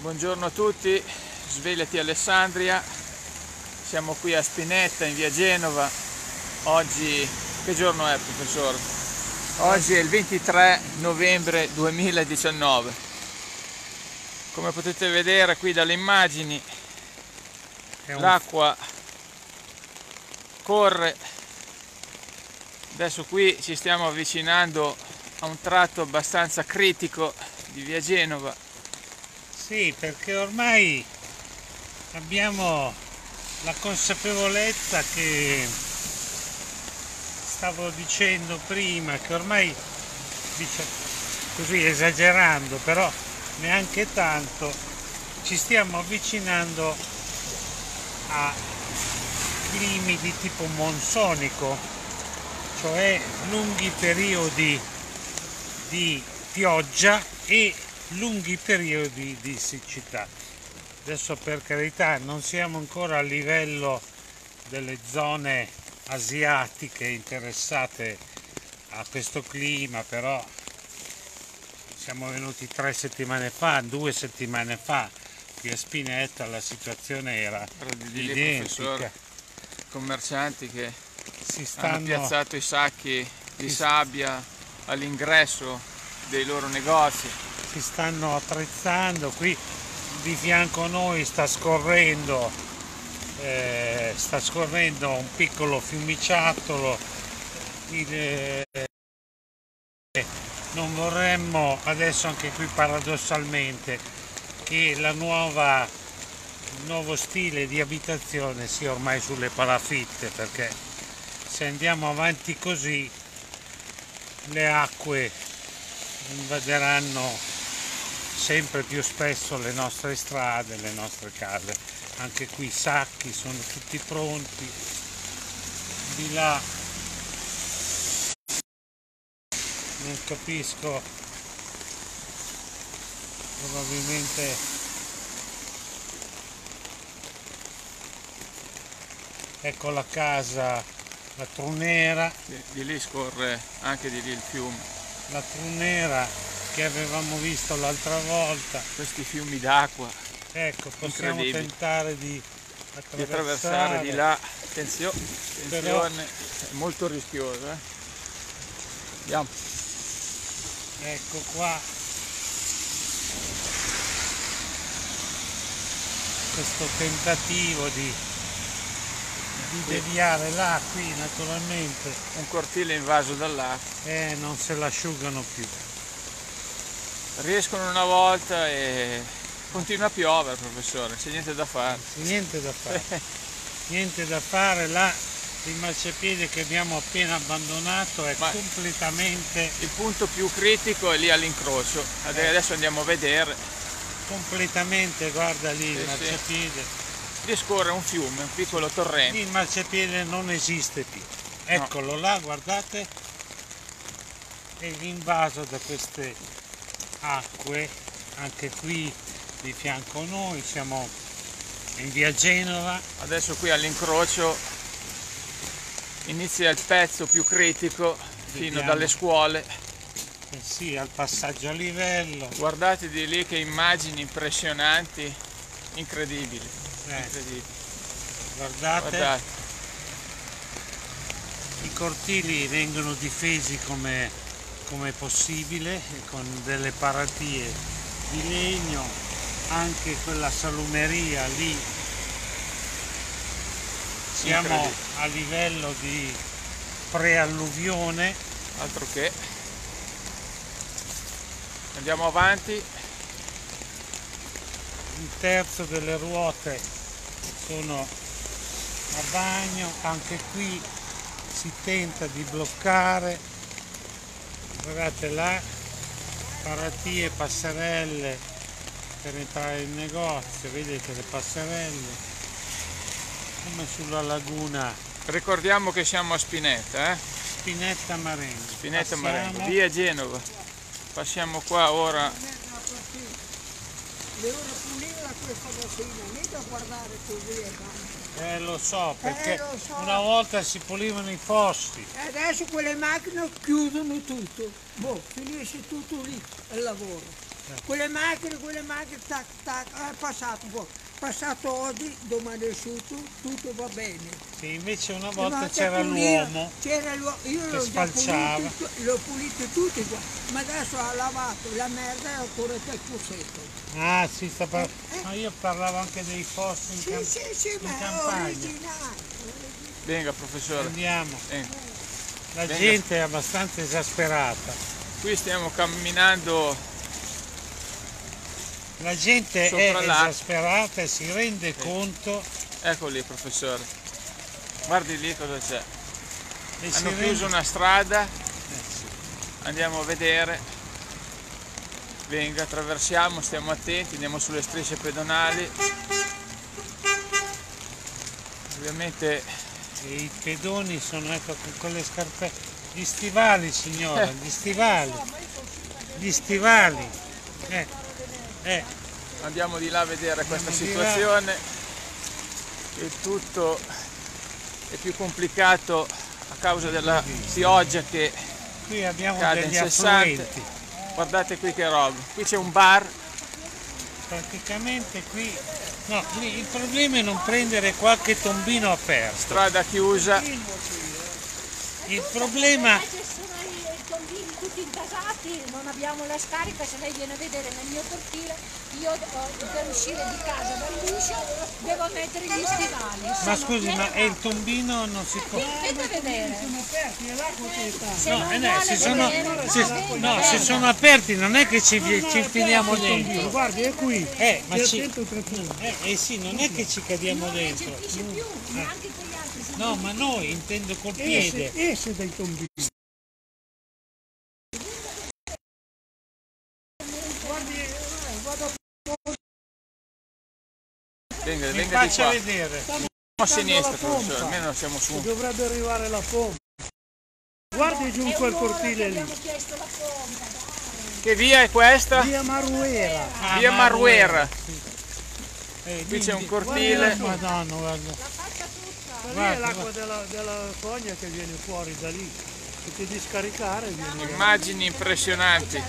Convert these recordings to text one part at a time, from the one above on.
Buongiorno a tutti, svegliati Alessandria, siamo qui a Spinetta in via Genova, oggi, che giorno è professore? Oggi è il 23 novembre 2019, come potete vedere qui dalle immagini l'acqua corre, adesso qui ci stiamo avvicinando a un tratto abbastanza critico di via Genova sì, perché ormai abbiamo la consapevolezza che stavo dicendo prima che ormai così esagerando però neanche tanto ci stiamo avvicinando a climi di tipo monsonico cioè lunghi periodi di pioggia e lunghi periodi di siccità. Adesso per carità non siamo ancora a livello delle zone asiatiche interessate a questo clima, però siamo venuti tre settimane fa, due settimane fa, qui a Spinetta la situazione era di identica. commercianti che si stanno... hanno piazzato i sacchi di sabbia all'ingresso dei loro negozi si stanno attrezzando qui di fianco a noi sta scorrendo eh, sta scorrendo un piccolo fiumiciattolo il, eh, non vorremmo adesso anche qui paradossalmente che la nuova nuovo stile di abitazione sia ormai sulle palafitte perché se andiamo avanti così le acque invaderanno sempre più spesso le nostre strade, le nostre case. Anche qui i sacchi sono tutti pronti. Di là non capisco, probabilmente ecco la casa, la Trunera. Di, di lì scorre anche di lì il fiume. La Trunera che avevamo visto l'altra volta. Questi fiumi d'acqua. Ecco, possiamo tentare di attraversare. di attraversare di là. Attenzione, attenzione. è molto rischioso. Eh? Andiamo. Ecco qua. Questo tentativo di, di deviare là qui naturalmente. Un cortile invaso dall'acqua. Eh, non se l'asciugano più riescono una volta e continua a piovere professore, c'è niente da fare. Niente da fare. niente da fare, là il marciapiede che abbiamo appena abbandonato è Ma completamente... Il punto più critico è lì all'incrocio, eh. adesso andiamo a vedere. Completamente, guarda lì sì, il marciapiede. Sì. Lì scorre un fiume, un piccolo torrente. Lì il marciapiede non esiste più. Eccolo no. là, guardate, è invaso da queste acque anche qui di fianco a noi siamo in via Genova adesso qui all'incrocio inizia il pezzo più critico Vediamo. fino dalle scuole eh sì al passaggio a livello guardate di lì che immagini impressionanti incredibili, eh. incredibili. Guardate. guardate i cortili vengono difesi come come possibile con delle paratie di legno anche quella salumeria lì siamo a livello di prealluvione. Altro che. Andiamo avanti. Un terzo delle ruote sono a bagno anche qui si tenta di bloccare guardate là paratie passerelle per entrare in negozio vedete le passerelle come sulla laguna. Ricordiamo che siamo a Spinetta eh? Spinetta Marengo. Spinetta Marengo via Genova. Passiamo qua ora questa mattina mica guardare così eh lo so, perché eh, lo so. una volta si pulivano i posti. E adesso quelle macchine chiudono tutto. Boh, finisce tutto lì il lavoro. Quelle macchine, quelle macchine, tac, tac, è passato po'. Passato oggi, domani è asciutto, tutto va bene. Sì, invece una volta c'era l'uomo. C'era l'uomo, io l'ho spalciava. pulito, l'ho pulito tutti qua, ma adesso ha lavato la merda e ancora c'è il pozzetto. Ah, sì, sta par- Ma io parlavo anche dei fossi in Sì, camp- sì, sì, ma è campagna. originale. Venga professore. Andiamo. Venga. La Venga. gente è abbastanza esasperata. Qui stiamo camminando La gente è esasperata e si rende conto Ecco lì, professore. Guardi lì cosa c'è. Hanno rende- chiuso una strada, Eh, sì. andiamo a vedere. Venga, attraversiamo, stiamo attenti, andiamo sulle strisce pedonali. Ovviamente i pedoni sono ecco con quelle scarpe. Gli stivali signora, gli stivali. Gli stivali. Eh, eh, andiamo di là a vedere questa Andiamo di là. situazione. Il tutto è più complicato a causa della pioggia che qui abbiamo cade in degli 60. affluenti. Guardate qui che roba. Qui c'è un bar, Praticamente qui. No, il problema è non prendere qualche tombino aperto. strada chiusa. Il problema Invece sono i i tombini tutti intasati, non abbiamo la scarica, se lei viene a vedere nel mio cortile, io ho- per uscire di casa dall'uscio devo mettere gli stivali. Ma Sono scusi, ma è il tombino non si può. Venga a vedere. aperti, è l'acqua che No, non eh, no, vuole se sono, vedere, se- no, venga. se sono aperti non è che ci, ci infiliamo dentro. Guardi, è qui. Eh, ma ci, 131. eh, eh sì, non è che ci cadiamo Non dentro. recepisce più, neanche quegli altri. sono No, ma noi intendo col piede. esse dei tombini. Guardi, eh, vado Venga, Mi venga di faccia qua. vedere. a sinistra, professore, almeno siamo su. Dovrebbe arrivare la pompa. Guardi giù quel cortile lì. Che via è questa? Via Maruera. Ah, Via Maruera. sì. Eh, Qui c'è un cortile. Madonna, guarda. La faccia tutta. Ma lì Guarda, è l'acqua della, della fogna che viene fuori da lì. Se ti devi scaricare viene da lì. Immagini impressionanti.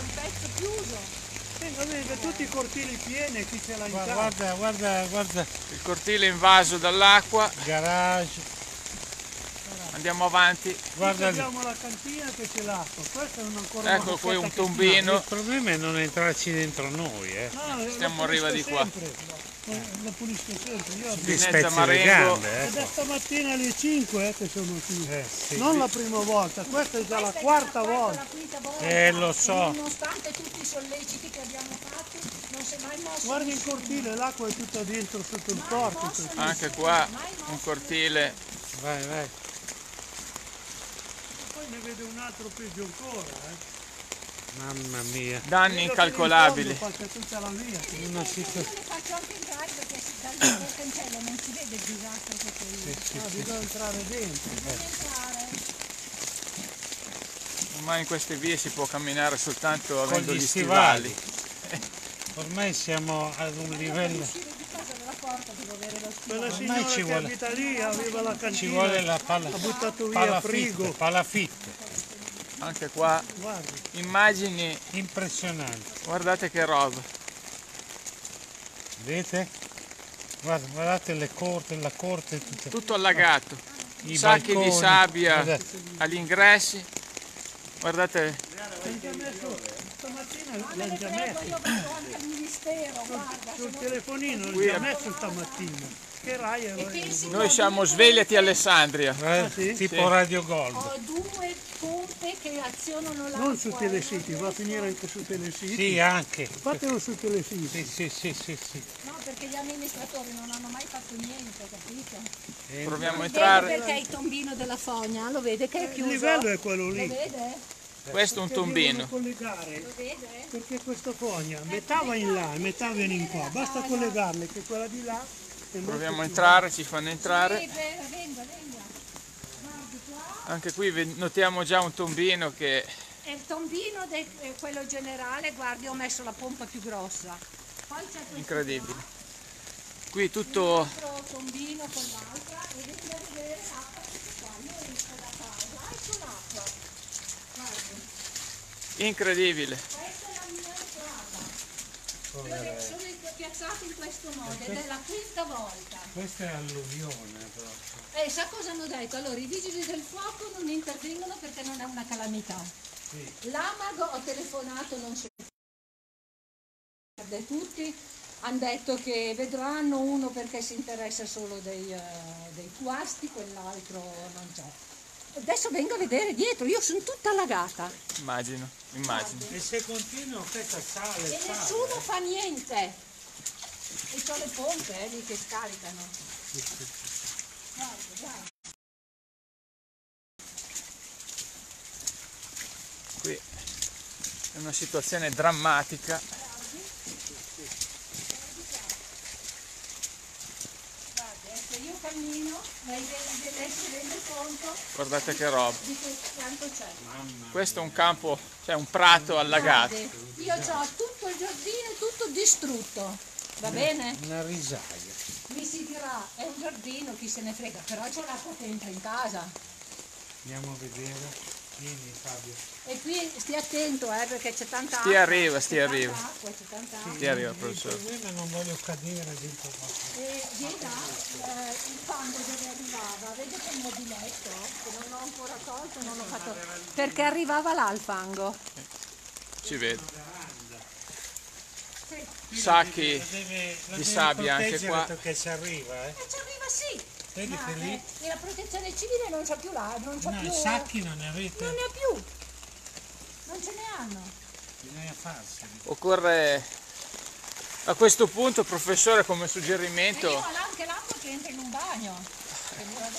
Venga, tutti i cortili pieni, chi ce l'ha in Guarda, guarda, guarda, guarda. Il cortile invaso dall'acqua. Garage. Andiamo avanti. Guarda. Abbiamo la cantina che c'è l'acqua. Questa è una ancora Ecco qui un tombino. Il problema è non entrarci dentro noi, eh. No, Stiamo arriva di qua. Eh, Lo pulisco sempre. Io Ti spezzi le gambe, è eh. da stamattina alle 5 eh, che sono qui. Eh, sì. Non la prima volta, questa è già la quarta volta. La volta. Eh, lo so. Nonostante tutti i solleciti che abbiamo fatto, non si è mai mosso. Guardi il cortile, l'acqua è tutta dentro sotto il portico. Anche qua un cortile. Vai, vai. Ne vedo un altro peggio ancora. Eh. Mamma mia. Danni Vedo incalcolabili. che. Una Le faccio anche entrare perché si- dal cancello non si vede il disastro che c'è io. Ah, bisogna entrare dentro. Entrare. Ormai in queste vie si può camminare soltanto avendo gli gli stivali. Ormai siamo ad un livello. Uscire di casa dalla porta devo avere lo stile. Quella signora ci che vuole- abita lì aveva la cantina. Ci vuole la palla. Ha buttato via palafitte, frigo. palafitte. Anche qua Guardi, immagini, Impressionante. guardate che roba. Vedete? Guarda, guardate le corte, la corte, tutte, Tutto allagato. i Sacchi di balconi. sabbia Guardate, agli ingressi. Guardate, l'hanno già messo, guarda. Sul telefonino l'hanno Qui già messo stamattina. Che Rai è? pensi noi siamo svegliati Alessandria. Ah, sì? tipo Sì. Radio Gold. Ho due pompe che azionano l'acqua. Non su Telesiti, va a finire anche su Telesiti. Sì, anche. Fatelo su Telesiti. Sì, sì, sì, sì, sì. No, perché gli amministratori non hanno mai fatto niente, capito? E- Proviamo a Vede entrare. perché è il tombino della fogna, lo vede che è Il chiuso? livello è quello Lo lì. vede? Questo è un Che tombino. collegare Lo vede? perché questa fogna metà va in là e metà viene in qua. Basta collegarle che quella di là Proviamo a entrare, ci fanno entrare. Qua. Anche qui notiamo già un tombino che È il tombino è quello generale, guardi ho messo la pompa più grossa. Poi c'è questo incredibile. Qui tutto tombino con l'altra e vedere l'acqua qua. Io esco da casa, ecco l'acqua. Guardi, incredibile. questa è la mia entrata. Piazzati in questo modo ed è la quinta volta. Questa è alluvione proprio. E sa cosa hanno detto? Allora, i vigili del fuoco non intervengono perché non è una calamità. Sì. L'Amago ho telefonato, non si perde tutti, hanno detto che vedranno uno perché si interessa solo dei, eh, dei guasti, quell'altro non c'è. Adesso vengo a vedere dietro, io sono tutta allagata Immagino, immagino. E se continua questa sale, e sale. nessuno fa niente. E c'ho le pompe eh, lì che scaricano. Guarda, guarda. Qui è una situazione drammatica. Guarda, se io cammino, lei conto Guardate che roba. Questo è un campo, cioè un prato allagato. Io ho tutto il giardino tutto distrutto, va bene? Una risaia. Mi si dirà, è un giardino, chi se ne frega, però c'è l'acqua che entra in casa. Andiamo a vedere. Vieni Fabio. E qui stia attento, eh, perché c'è tanta Stia acqua. arriva, c'è stia tanta arriva. Acqua, c'è tanta acqua. Ti arriva, Il professore. problema è non voglio cadere dentro qua. E veda, eh, il fango dove arrivava, vede quel mobiletto che non ho ancora tolto, non ho fatto... Perché arrivava là il fango. Ci vedo. Sì. Sacchi deve- di sabbia anche qua. Perché ci arriva, eh. Ci arriva sì. Vedi Ma, che lì- eh, e la protezione civile non c'ha più là, non c'ha No, più... i sacchi non ne avete. Non ne ha più. Non ce ne hanno. Bisogna farseli. Occorre a questo punto, professore, come E io suggerimento, ho anche l'acqua che entra in un bagno.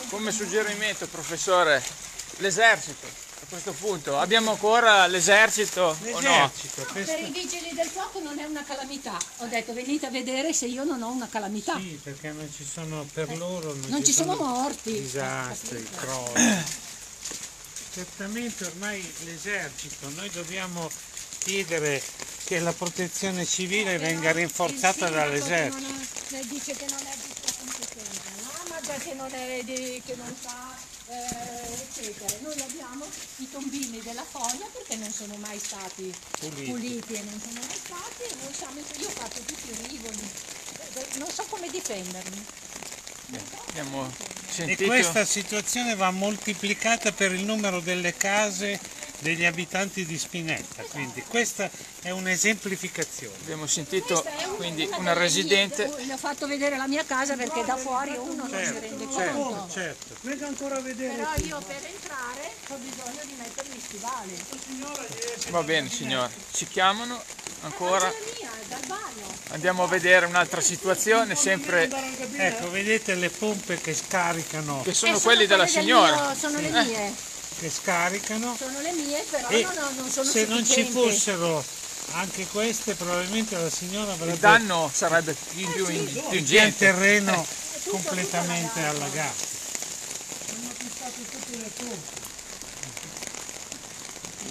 Come suggerimento, professore, l'esercito. A questo punto abbiamo ancora l'esercito o no? L'esercito, Per i vigili del fuoco non è una calamità. Ho detto venite a vedere se io non ho una calamità. Sì, perché non ci sono per loro non, Non ci sono morti. disastri, Eh, crolli. Certamente ormai l'esercito, noi dobbiamo chiedere che la protezione civile Però venga rinforzata dall'esercito. dice che non è di sua competenza, l'Amad che non è di, che non sa, eh, eccetera. Noi abbiamo i tombini della foglia perché non sono mai stati Puliti. puliti, e non sono mai stati e noi siamo, io ho fatto tutti i rivoli, non so come difendermi. Abbiamo E sentito, questa situazione va moltiplicata per il numero delle case degli abitanti di Spinetta, quindi questa è un'esemplificazione. abbiamo sentito quindi una residente mie- le ho fatto vedere la mia casa perché da fuori uno non si rende Certo, conto. certo, certo. Venga ancora a vedere. Però io per entrare ho bisogno di mettere gli stivali. Va bene signore, ci chiamano ancora, La mia, è dal bagno. andiamo a vedere un'altra situazione, sempre Ecco, vedete le pompe che scaricano, che sono Eh, quelli della signora. mio- sono le Eh. Che scaricano sono le mie, però e no, no, non sono se non ci fossero anche queste probabilmente la signora Il avrebbe danno sarebbe più, in- più il ingente. terreno tutto completamente allagato. allagato. Hanno acquistato tutte le pompe.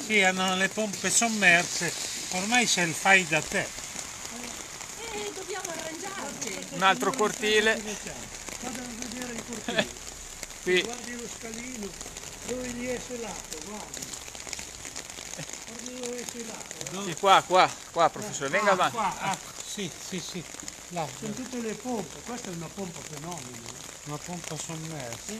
Sì, hanno le pompe sommerse, ormai c'è il fai da te. Eh, dobbiamo arrangiarci. Un altro cortile, Vado a vedere il cortile. qui Guardi lo scalino dove gli esce l'acqua, guardi. Guardi dove esce l'acqua. sì, qua, qua, qua professore, venga Ah, avanti. qua, ah, sì, sì, sì, là, Sono tutte le pompe, questa è una pompa fenomeno. eh. una pompa sommersa.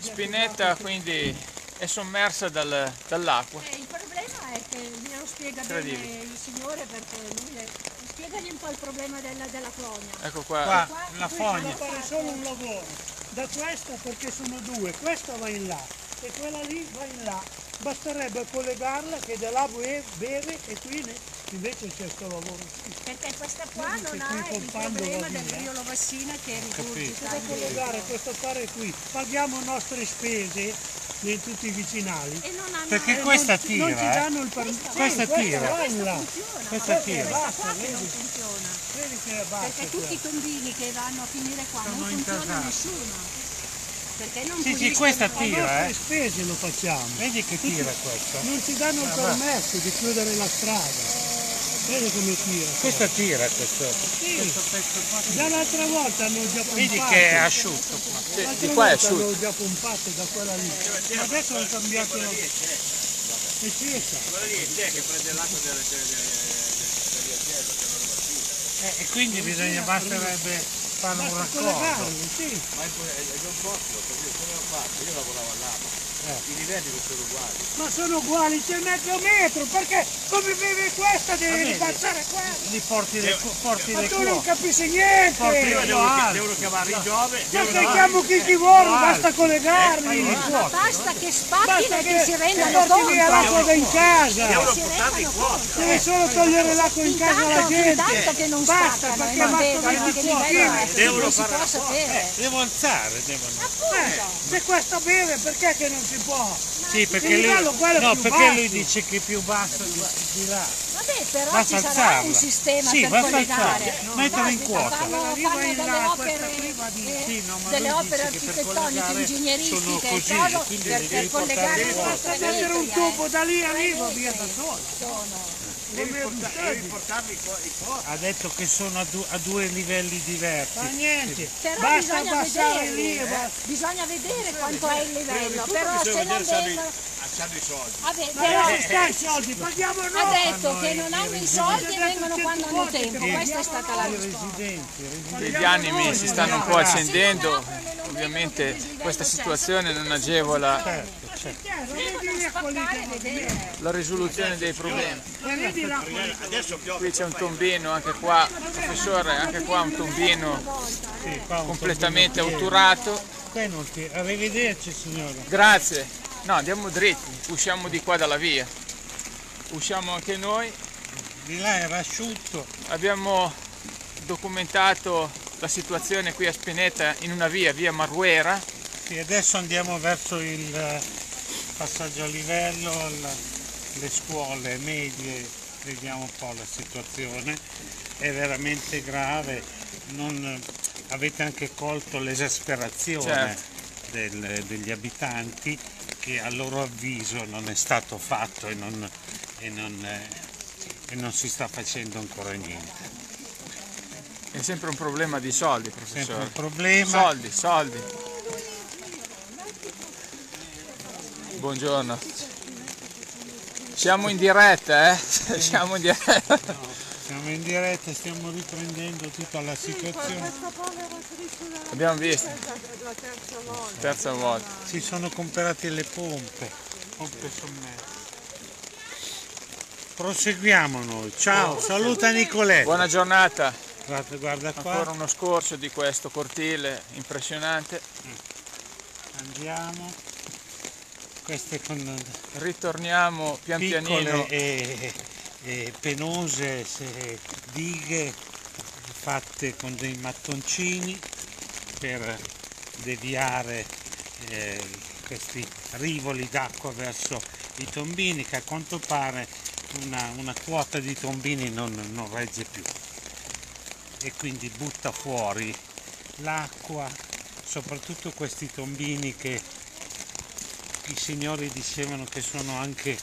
Spinetta quindi è sommersa dal- dall'acqua. Eh, il problema è che glielo spiega bene Incredibile. il signore perché lui è... spiegagli un po' il problema della, della fogna. Ecco qua, Qua, Qua, la fogna. Devo fare solo un lavoro. Da questa perché sono due, questa va in là e quella lì va in là. Basterebbe collegarla che da là beve, e qui ne- invece c'è questo lavoro. qui. Perché questa qua Vedi non ha il problema del via. rio Lovassina che rigurgita Da in collegare questo affare qui, paghiamo nostre spese di tutti i vicinali. E non hanno... Perché questa non, non ci tira, eh. danno il permesso. Questa tira. va in là. funziona, Questa tira. questa qua che non vedi. funziona. Vedi che è bassa Perché tutti i tombini che vanno a finire qua Sono non funziona intasati. nessuno. Perché non Sì, sì, questa tira, eh. spese lo facciamo. Vedi che tira questa? Non ci danno il permesso di chiudere la strada. Vedi come tira. Questa tira questo, Sì. questo pezzo qua. Già l'altra volta hanno già pompato. Vedi che è asciutto qua. Sì, di qua è asciutto. hanno già pompato da quella lì. Ma adesso hanno cambiato la... È cieca. Eh, e quindi bisogna, basterebbe fare un raccordo. collegarli, sì. Ma è non posso, perché come ho fatto? Io lavoravo all'AMA. I livelli non sono uguali. Ma sono uguali, c'è mezzo metro, perché come vive questa devi vedi. passare questa. Li porti le, porti Ma tu non capisci Porti niente. le devono chiamare i giovani. Se cerchiamo chi ti vuole, basta Eh, collegarli. Ma basta che spacchino Basta e che si rendano porti via conto. l'acqua da in casa. Conto. Devi solo togliere l'acqua in casa alla gente. intanto che non Basta, perché basta vedono a 20 che fuochi. Devono fare sapere. Devo alzare, devono. Eh, se questa beve perché che non si può? Sì, perché lui, no, perché lui dice che più basso di, di là. Vabbè, però Basta ci sarà alzarla. un sistema Sì, per collegare. alzarla. Metterla in quota. Fanno, fanno in delle opere, eh, Sì, no, delle opere architettoniche, ingegneristiche, così, quindi per, per collegare. Basta mettere un tubo da lì a lì va Tre via da sola. Buttati. portarli i costi. Ha detto che sono a, du- a due livelli diversi. Fa niente. Però Basta vedere, lì eh, bisogna vedere quanto è il livello, però se non vengono... Acciando i soldi. Vabbè, Ma però lascia stare i soldi, paghiamo ha noi. detto che non hanno i soldi e vengono quando hanno tempo, questa è stata la risposta. residenti, i residenti. Gli animi si stanno un po' accendendo. Non non Ovviamente questa situazione non agevola Certo, certo. Spaccare e che vedere. la risoluzione dei problemi. Quelli Qui c'è un tombino, anche qua, professore, anche qua un tombino completamente otturato. Arrivederci signore. Grazie. No, andiamo dritti, usciamo di qua dalla via. Usciamo anche noi. Di là era asciutto. Abbiamo documentato la situazione qui a Spinetta in una via, via Marruera. Sì, adesso andiamo verso il passaggio a livello, la- le scuole medie, vediamo un po' la situazione. È veramente grave. Non, avete anche colto l'esasperazione Certo. del- degli abitanti che a loro avviso non è stato fatto e non, e non, e non si sta facendo ancora niente. È sempre un problema di soldi, Sempre professore. un problema. Soldi, soldi. Buongiorno. Siamo in diretta, eh? Siamo in diretta. Siamo in diretta, stiamo riprendendo tutta la situazione. Abbiamo visto. Terza volta. Si sono comprate le pompe, pompe sommerse. Proseguiamo noi. Ciao, saluta Nicoletta. Buona giornata. Guarda, guarda Ancora qua, uno scorcio di questo cortile impressionante. andiamo. Queste con Ritorniamo pian pianino. e, e penose se- dighe fatte con dei mattoncini per deviare eh, questi rivoli d'acqua verso i tombini che a quanto pare una, una quota di tombini non, non regge più e quindi butta fuori l'acqua, soprattutto questi tombini che i signori dicevano che sono anche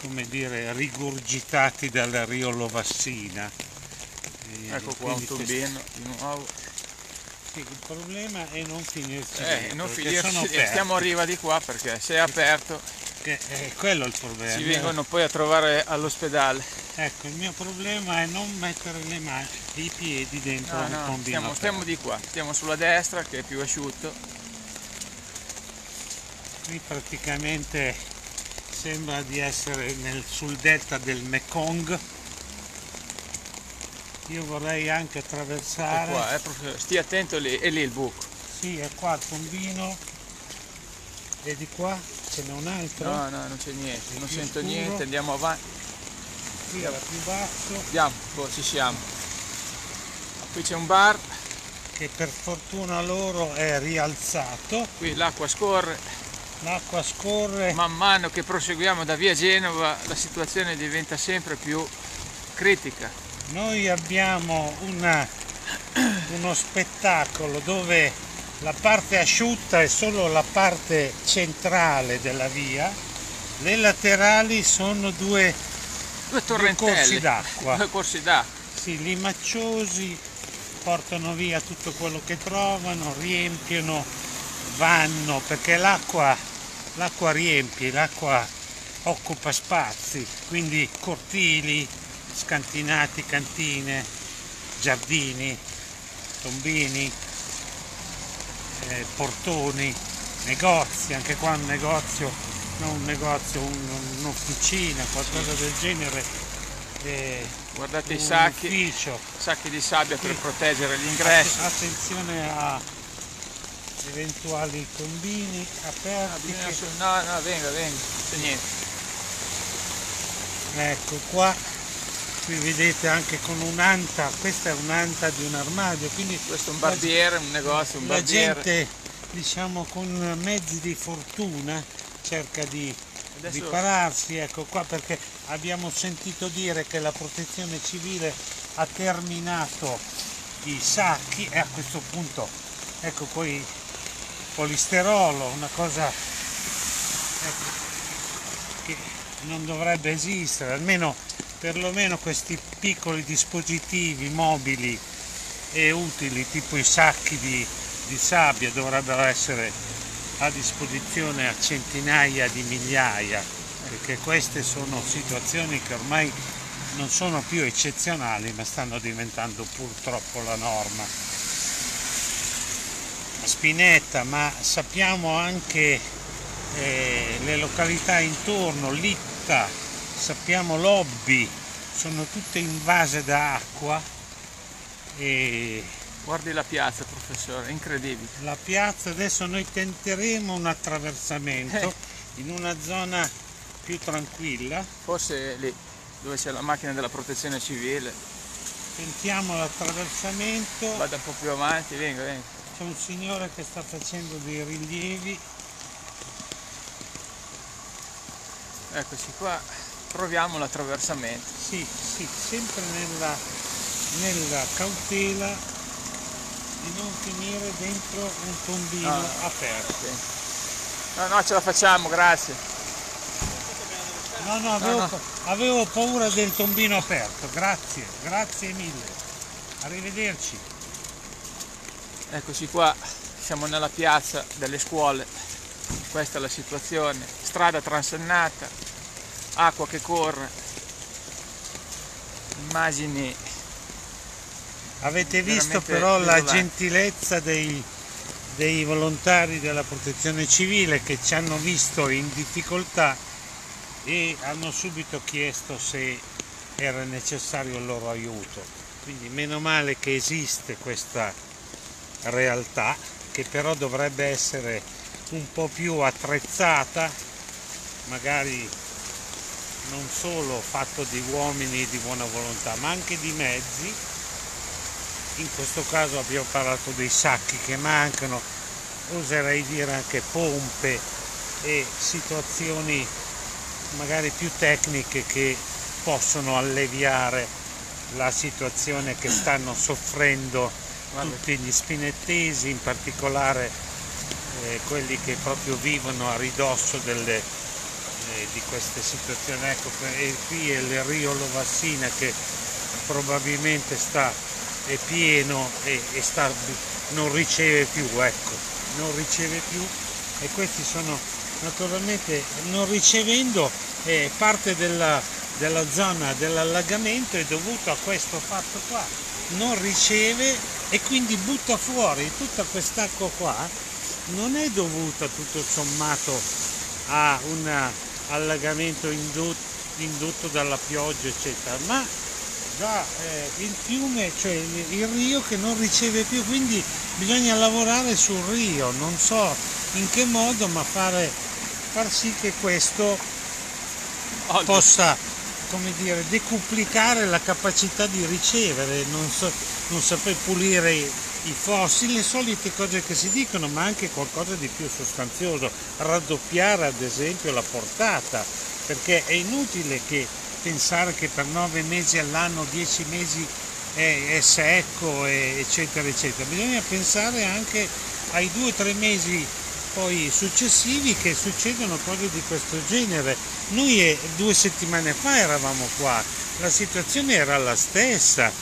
come dire rigurgitati dal Rio Lovassina. Ecco qua un tombino di nuovo. sì, il problema è non finirsi Eh, dentro, non eh, aperti, stiamo a riva di qua perché se è aperto che è quello il problema. ci vengono poi a trovare all'ospedale. Ecco, il mio problema è non mettere le mani, i piedi dentro No, un no, stiamo, stiamo di qua, stiamo sulla destra che è più asciutto. Qui praticamente sembra di essere nel- sul delta del Mekong. Io vorrei anche È attraversare. qua, eh. Stia attento lì, è lì il buco. Sì, è qua il tombino. E di qua ce n'è un altro. No, no, non c'è niente, non più sento scuro. niente, andiamo avanti. Qui era più basso. Andiamo, boh, ci siamo. Qui c'è un bar, Che per fortuna loro è rialzato. qui l'acqua scorre, L'acqua scorre. man mano che proseguiamo da via Genova la situazione diventa sempre più critica. Noi abbiamo una- uno spettacolo dove la parte asciutta è solo la parte centrale della via, le laterali sono due Due torrentelli, corsi d'acqua. due corsi d'acqua. sì, limacciosi, portano via tutto quello che trovano, riempiono, vanno, perché l'acqua, l'acqua riempie, l'acqua occupa spazi, quindi cortili, scantinati, cantine, giardini, tombini, eh, portoni, negozi, anche qua un negozio, non un negozio, un- un'officina, qualcosa del genere. eh, Guardate i un sacchi, ufficio. sacchi di sabbia per proteggere l'ingresso. Attenzione a eventuali tombini Ah, aperti. bisogna che- No, no, venga, venga, c'è niente. Ecco qua, qui vedete anche con un'anta, questa è un'anta di un armadio, quindi Questo è un la- barbiere, un negozio, un la barbiere. gente diciamo con mezzi di fortuna cerca di Adesso- ripararsi, ecco qua perché abbiamo sentito dire che la protezione civile ha terminato i sacchi e a questo punto ecco poi polisterolo, una cosa ecco, che non dovrebbe esistere, almeno perlomeno questi piccoli dispositivi mobili e utili tipo i sacchi di, di sabbia dovrebbero essere a disposizione a centinaia di migliaia perché queste sono situazioni che ormai non sono più eccezionali ma stanno diventando purtroppo la norma. Spinetta, ma sappiamo anche eh, le località intorno, Litta, sappiamo Lobby, sono tutte invase da acqua e Guardi la piazza, professore, incredibile. la piazza adesso noi tenteremo un attraversamento in una zona più tranquilla, Forse lì dove c'è la macchina della protezione civile. tentiamo l'attraversamento, Vada un po' più avanti, venga, venga. C'è un signore che sta facendo dei rilievi, Eccoci qua. Proviamo l'attraversamento. sì, sì, sempre nella, nella cautela di non finire dentro un tombino Ah. aperto. No, no, ce la facciamo, grazie. No, no, avevo, no. avevo paura del tombino aperto, grazie, grazie mille. Arrivederci. Eccoci qua, siamo nella piazza delle scuole. Questa è la situazione. Strada transennata, acqua che corre. Immagini Avete visto però la gentilezza dei, dei volontari della protezione civile che ci hanno visto in difficoltà e hanno subito chiesto se era necessario il loro aiuto. Quindi meno male che esiste questa realtà che però dovrebbe essere un po' più attrezzata, magari non solo fatto di uomini di buona volontà, ma anche di mezzi in questo caso abbiamo parlato dei sacchi che mancano, oserei dire anche pompe e situazioni magari più tecniche che possono alleviare la situazione che stanno soffrendo. Tutti. gli spinettesi, in particolare eh, quelli che proprio vivono a ridosso delle, eh, di queste situazioni. Ecco, e qui è il Rio Lovassina che probabilmente sta è pieno e, e sta, non riceve più, ecco, non riceve più. E questi sono naturalmente non ricevendo eh, parte della, della zona dell'allagamento è dovuto a questo fatto qua, non riceve e quindi butta fuori tutta quest'acqua qua, non è dovuta tutto sommato a un allagamento indotto, indotto dalla pioggia eccetera, ma da eh, il fiume, cioè il, rio che non riceve più, quindi bisogna lavorare sul rio, non so in che modo, ma fare, far sì che questo possa come dire, decuplicare la capacità di ricevere, non, so, non saper pulire i fossili, le solite cose che si dicono, ma anche qualcosa di più sostanzioso, raddoppiare ad esempio la portata, perché è inutile che pensare che per nove mesi all'anno, dieci mesi è, è secco, eccetera, eccetera. Bisogna pensare anche ai due o tre mesi poi successivi che succedono cose di questo genere. Noi eh, due settimane fa eravamo qua, la situazione era la stessa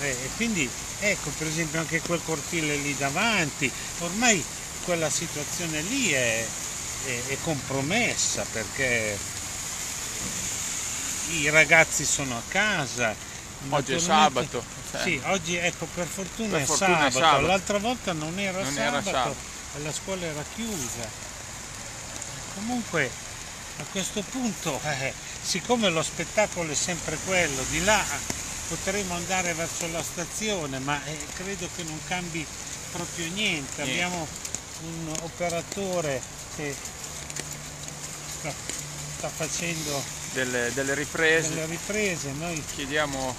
eh, e quindi ecco per esempio anche quel cortile lì davanti, ormai quella situazione lì è, è- è compromessa perché i ragazzi sono a casa, Oggi è sabato. Sì, oggi ecco per fortuna, Per è, fortuna è sabato. sabato. l'altra volta non era Non sabato era sabato. La scuola era chiusa. Comunque a questo punto, eh, siccome lo spettacolo è sempre quello, di là potremo andare verso la stazione, ma eh, credo che non cambi proprio niente. Niente. Abbiamo un operatore che sta, sta facendo delle, delle riprese. delle riprese, noi Chiediamo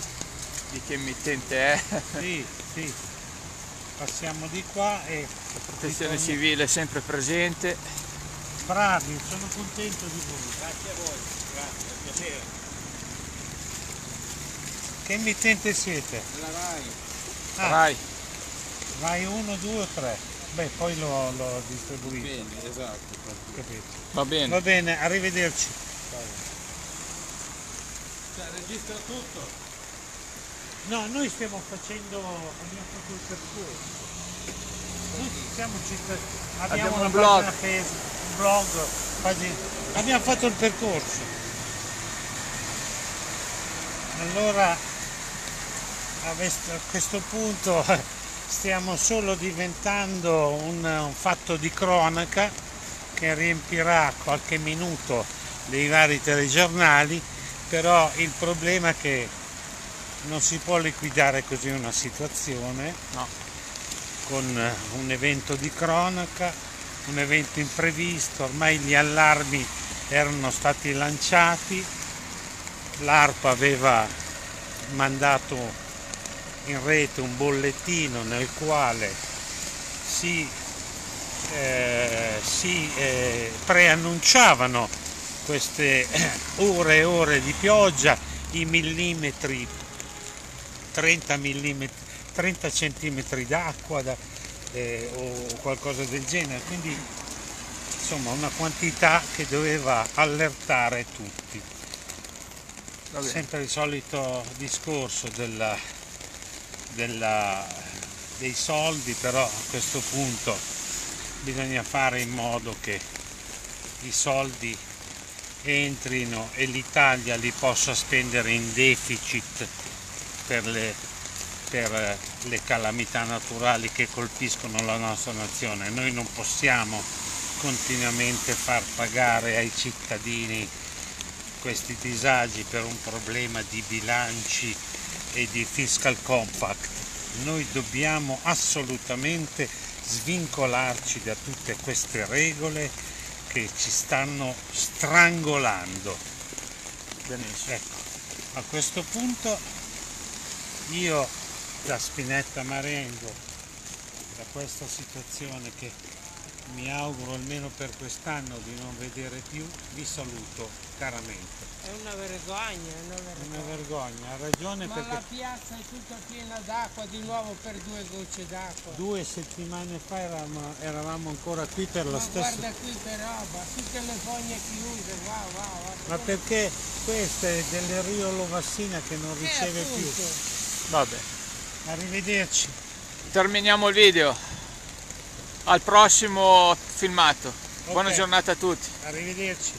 di che emittente è. sì, sì, passiamo di qua e Protezione civile sempre presente. Bravi, sono contento di voi. Grazie a voi, grazie, piacere. Che emittente siete? La RAI. Ah, Rai, Rai 1, 2 o 3? Beh, poi lo, lo distribuite. Bene, esatto. Capito. va bene. Va bene, arrivederci. Cioè, registra tutto. No, noi stiamo facendo, abbiamo fatto il percorso. Noi siamo cittadini, abbiamo, Abbiamo una un blog. Facebook, un blog, pagina- abbiamo fatto il percorso. Allora, a questo punto stiamo solo diventando un, un fatto di cronaca che riempirà qualche minuto dei vari telegiornali, però il problema è che non si può liquidare così una situazione No. con eh, un evento di cronaca, un evento imprevisto, ormai gli allarmi erano stati lanciati, l'ARP aveva mandato in rete un bollettino nel quale si, eh, si eh, preannunciavano queste ore e ore di pioggia, i millimetri 30 mm, 30 centimetri d'acqua da- eh, o qualcosa del genere, quindi insomma una quantità che doveva allertare tutti. Sempre il solito discorso della- della- dei soldi, però a questo punto bisogna fare in modo che i soldi entrino e l'Italia li possa spendere in deficit per le, per eh, le calamità naturali che colpiscono la nostra nazione. Noi non possiamo continuamente far pagare ai cittadini questi disagi per un problema di bilanci e di fiscal compact. Noi dobbiamo assolutamente svincolarci da tutte queste regole che ci stanno strangolando. Benissimo. Ecco, a questo punto io da Spinetta Marengo, da questa situazione che mi auguro almeno per quest'anno di non vedere più, vi saluto caramente. È una vergogna, è una vergogna. una vergogna, ha ragione Ma perché la piazza è tutta piena d'acqua, di nuovo per due gocce d'acqua. due settimane fa eravamo, eravamo ancora qui per lo Ma stesso... guarda qui che roba, tutte le fogne chiuse, va, va, va. Ma perché questa è del Rio Lovassina che non riceve più. Appunto. Va bene. Arrivederci. Terminiamo il video. Al prossimo filmato. Buona Ok. giornata a tutti. Arrivederci.